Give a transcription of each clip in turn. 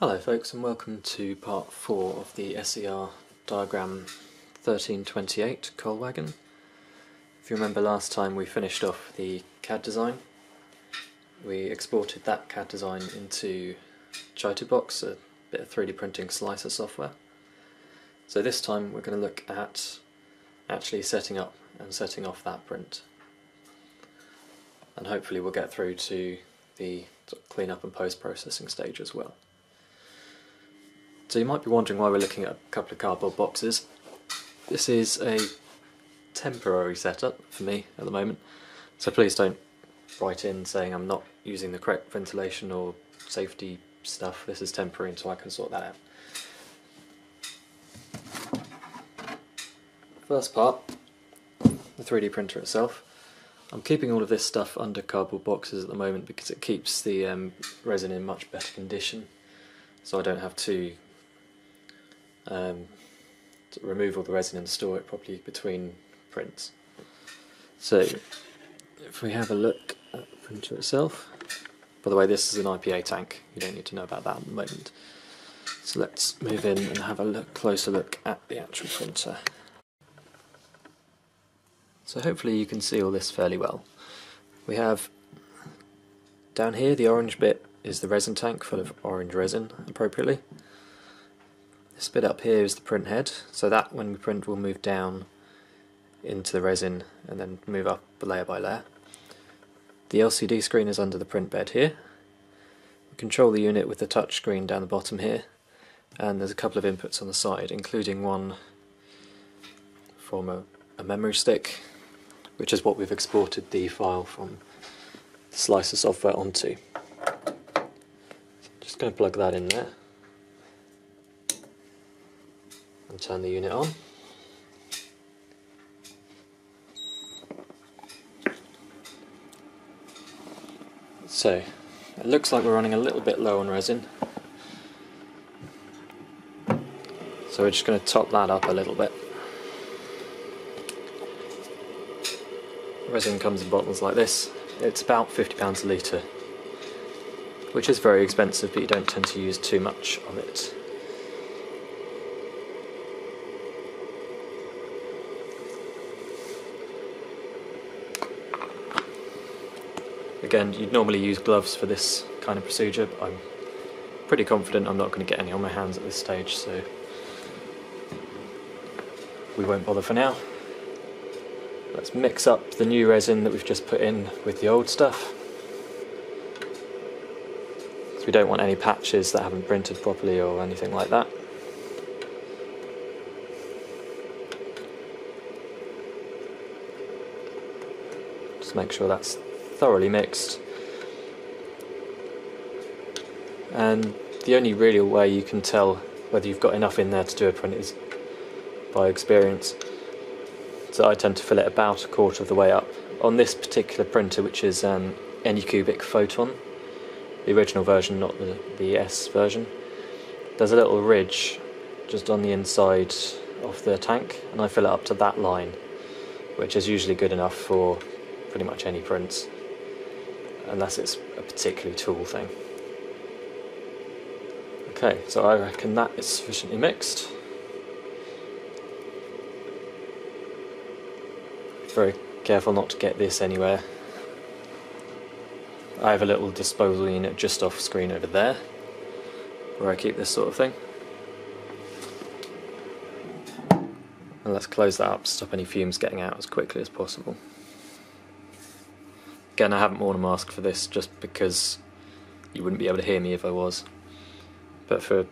Hello folks and welcome to part 4 of the SER diagram 1328 coal wagon. If you remember last time we finished off the CAD design. We exported that CAD design into Chitubox, a bit of 3D printing slicer software. So this time we're going to look at actually setting up and setting off that print. And hopefully we'll get through to the sort of cleanup and post-processing stage as well. So you might be wondering why we're looking at a couple of cardboard boxes. This is a temporary setup for me at the moment, so please don't write in saying I'm not using the correct ventilation or safety stuff. This is temporary until I can sort that out. First part, the 3D printer itself. I'm keeping all of this stuff under cardboard boxes at the moment because it keeps the um, resin in much better condition so I don't have to um, remove all the resin and store it properly between prints. So if we have a look at the printer itself, by the way this is an IPA tank, you don't need to know about that at the moment. So let's move in and have a look, closer look at the actual printer. So hopefully you can see all this fairly well. We have down here the orange bit is the resin tank full of orange resin appropriately. This bit up here is the print head, so that when we print will move down into the resin and then move up layer by layer. The LCD screen is under the print bed here. We control the unit with the touch screen down the bottom here and there's a couple of inputs on the side including one from a, a memory stick which is what we've exported the file from the slicer software onto. Just going to plug that in there. And turn the unit on. So, it looks like we're running a little bit low on resin. So we're just going to top that up a little bit. Resin comes in bottles like this. It's about £50 a litre, which is very expensive, but you don't tend to use too much of it. Again, you'd normally use gloves for this kind of procedure, but I'm pretty confident I'm not going to get any on my hands at this stage, so we won't bother for now. Let's mix up the new resin that we've just put in with the old stuff. Because we don't want any patches that haven't printed properly or anything like that. Just make sure that's thoroughly mixed. And the only real way you can tell whether you've got enough in there to do a print is by experience. So I tend to fill it about a quarter of the way up. On this particular printer, which is um, an Anycubic Photon, the original version, not the, the S version, there's a little ridge just on the inside of the tank, and I fill it up to that line, which is usually good enough for pretty much any prints unless it's a particularly tall thing. Okay, so I reckon that is sufficiently mixed. Very careful not to get this anywhere. I have a little disposal unit just off screen over there where I keep this sort of thing. And let's close that up to stop any fumes getting out as quickly as possible. Again, I haven't worn a mask for this just because you wouldn't be able to hear me if I was. But for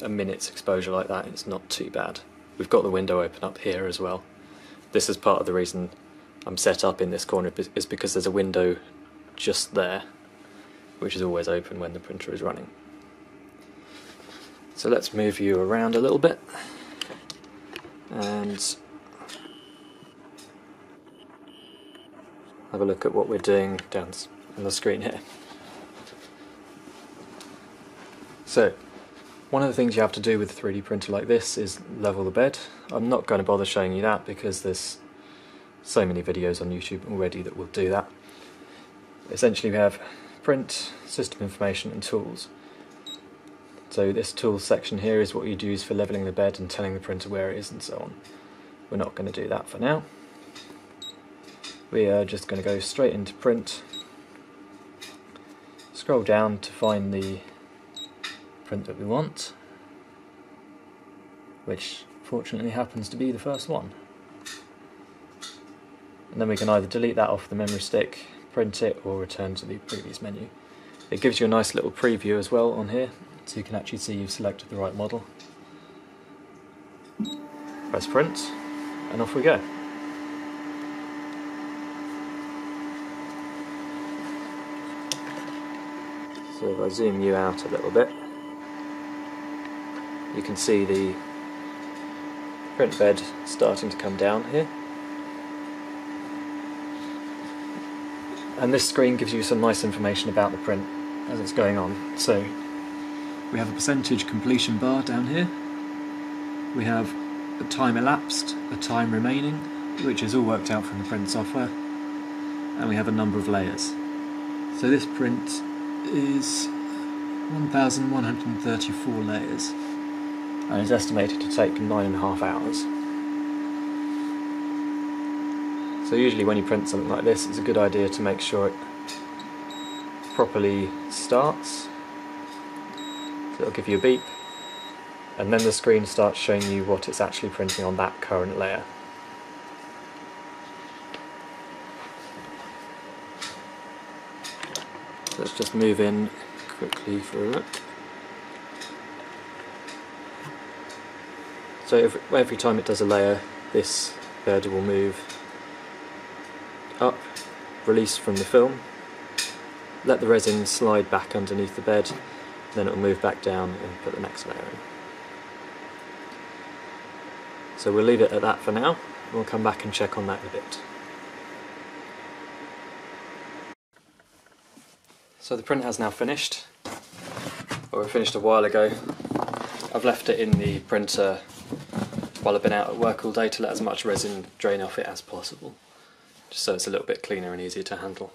a minute's exposure like that, it's not too bad. We've got the window open up here as well. This is part of the reason I'm set up in this corner is because there's a window just there, which is always open when the printer is running. So let's move you around a little bit. And have a look at what we're doing down on the screen here. So, one of the things you have to do with a 3D printer like this is level the bed. I'm not going to bother showing you that because there's so many videos on YouTube already that will do that. Essentially we have print, system information and tools. So this tools section here is what you'd use for levelling the bed and telling the printer where it is and so on. We're not going to do that for now. We are just going to go straight into print, scroll down to find the print that we want, which fortunately happens to be the first one. And then we can either delete that off the memory stick, print it, or return to the previous menu. It gives you a nice little preview as well on here, so you can actually see you've selected the right model. Press print, and off we go. So if I zoom you out a little bit, you can see the print bed starting to come down here. And this screen gives you some nice information about the print as it's going on. So we have a percentage completion bar down here. We have a time elapsed, a time remaining, which is all worked out from the print software. And we have a number of layers. So this print is 1,134 layers and is estimated to take nine and a half hours. So usually when you print something like this it's a good idea to make sure it properly starts. So it'll give you a beep and then the screen starts showing you what it's actually printing on that current layer. Let's just move in quickly for a look. So every, every time it does a layer, this bed will move up, release from the film, let the resin slide back underneath the bed, then it will move back down and put the next layer in. So we'll leave it at that for now, and we'll come back and check on that in a bit. So the print has now finished, or it finished a while ago. I've left it in the printer while I've been out at work all day to let as much resin drain off it as possible, just so it's a little bit cleaner and easier to handle.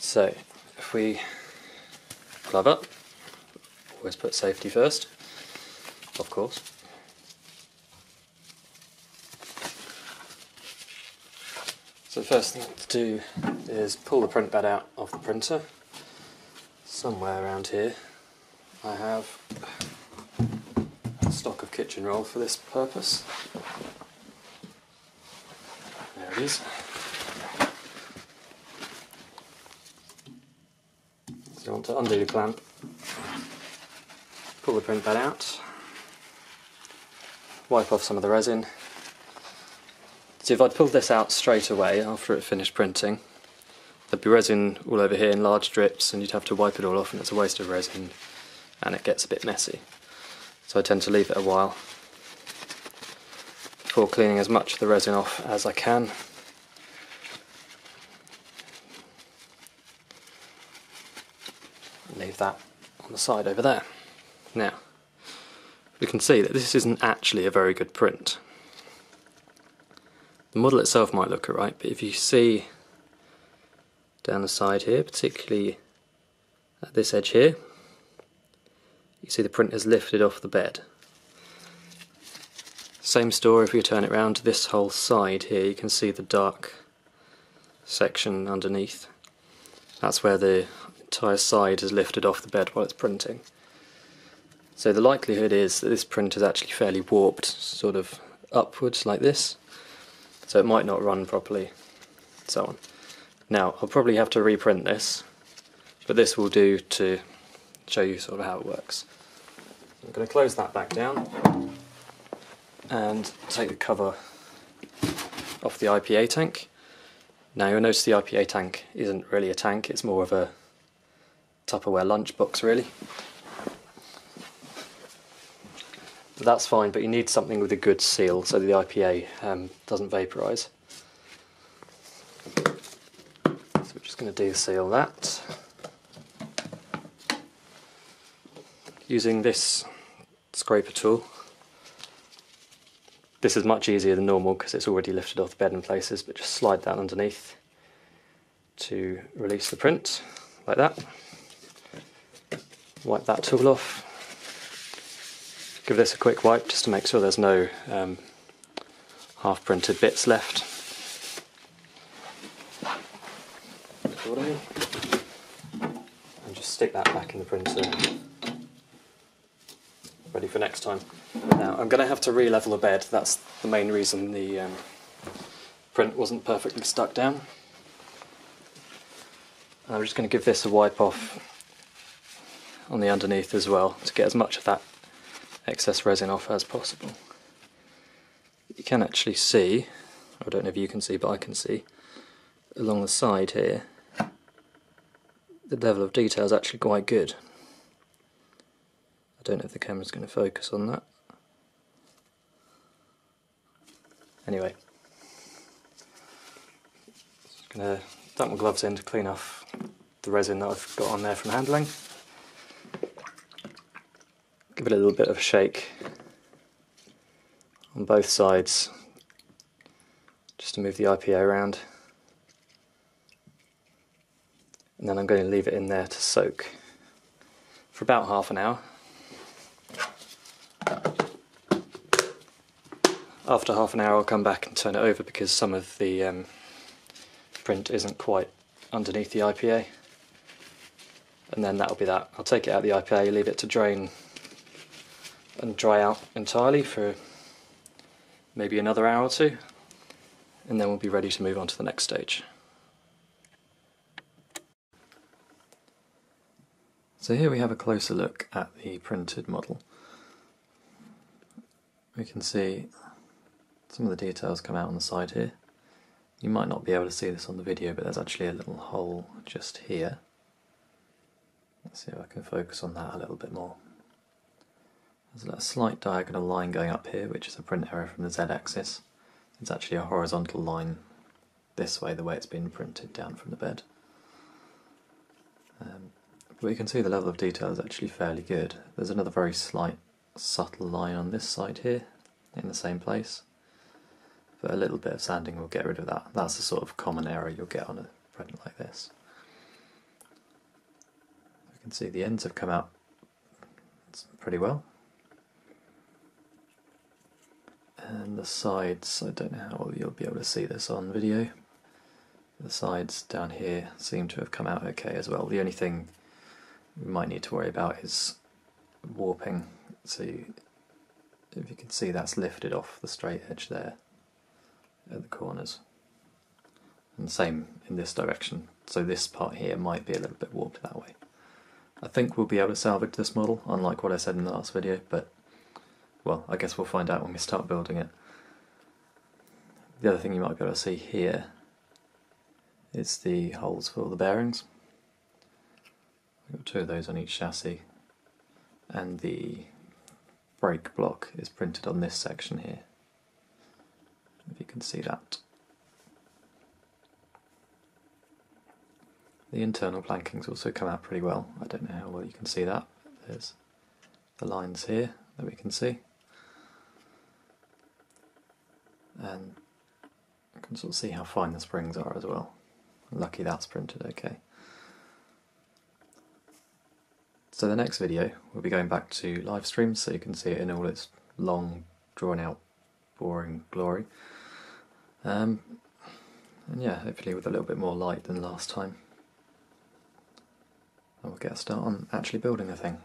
So if we glove up, always put safety first, of course. So the first thing to do is pull the print bed out of the printer. Somewhere around here I have a stock of kitchen roll for this purpose. There it is. So you want to undo the clamp, pull the print bed out, wipe off some of the resin so if I'd pulled this out straight away after it finished printing, there'd be resin all over here in large drips and you'd have to wipe it all off and it's a waste of resin and it gets a bit messy. So I tend to leave it a while before cleaning as much of the resin off as I can. Leave that on the side over there. Now, we can see that this isn't actually a very good print. The model itself might look alright, but if you see down the side here, particularly at this edge here, you see the print has lifted off the bed. Same story if you turn it around to this whole side here, you can see the dark section underneath. That's where the entire side is lifted off the bed while it's printing. So the likelihood is that this print is actually fairly warped, sort of upwards like this so it might not run properly, so on. Now, I'll probably have to reprint this, but this will do to show you sort of how it works. I'm going to close that back down and take the cover off the IPA tank. Now you'll notice the IPA tank isn't really a tank, it's more of a Tupperware lunchbox really. That's fine, but you need something with a good seal so the IPA um, doesn't vaporise. So we're just going to deseal that. Using this scraper tool. This is much easier than normal because it's already lifted off the bed in places, but just slide that underneath to release the print, like that. wipe that tool off. Give this a quick wipe just to make sure there's no um, half printed bits left. And just stick that back in the printer. Ready for next time. Now I'm going to have to re-level the bed, that's the main reason the um, print wasn't perfectly stuck down. I'm just going to give this a wipe off on the underneath as well to get as much of that excess resin off as possible. You can actually see, I don't know if you can see but I can see, along the side here the level of detail is actually quite good. I don't know if the camera's going to focus on that. Anyway, just going to dump my gloves in to clean off the resin that I've got on there from handling. Give it a little bit of a shake on both sides just to move the IPA around and then I'm going to leave it in there to soak for about half an hour. After half an hour I'll come back and turn it over because some of the um, print isn't quite underneath the IPA and then that'll be that. I'll take it out of the IPA, leave it to drain and dry out entirely for maybe another hour or two and then we'll be ready to move on to the next stage. So here we have a closer look at the printed model. We can see some of the details come out on the side here. You might not be able to see this on the video but there's actually a little hole just here. Let's see if I can focus on that a little bit more. There's a slight diagonal line going up here, which is a print error from the z-axis. It's actually a horizontal line this way, the way it's been printed down from the bed. Um, but you can see the level of detail is actually fairly good. There's another very slight, subtle line on this side here, in the same place. But a little bit of sanding will get rid of that. That's the sort of common error you'll get on a print like this. You can see the ends have come out pretty well. And the sides, I don't know how well you'll be able to see this on video. The sides down here seem to have come out okay as well. The only thing we might need to worry about is warping. So you, if you can see that's lifted off the straight edge there at the corners. And same in this direction. So this part here might be a little bit warped that way. I think we'll be able to salvage this model, unlike what I said in the last video, but well, I guess we'll find out when we start building it. The other thing you might be able to see here is the holes for the bearings. We've got two of those on each chassis and the brake block is printed on this section here. If you can see that. The internal plankings also come out pretty well. I don't know how well you can see that. There's the lines here that we can see. And I can sort of see how fine the springs are as well. Lucky that's printed okay. So the next video we'll be going back to live streams so you can see it in all its long, drawn out, boring glory. Um, and yeah, hopefully with a little bit more light than last time. And we'll get a start on actually building the thing.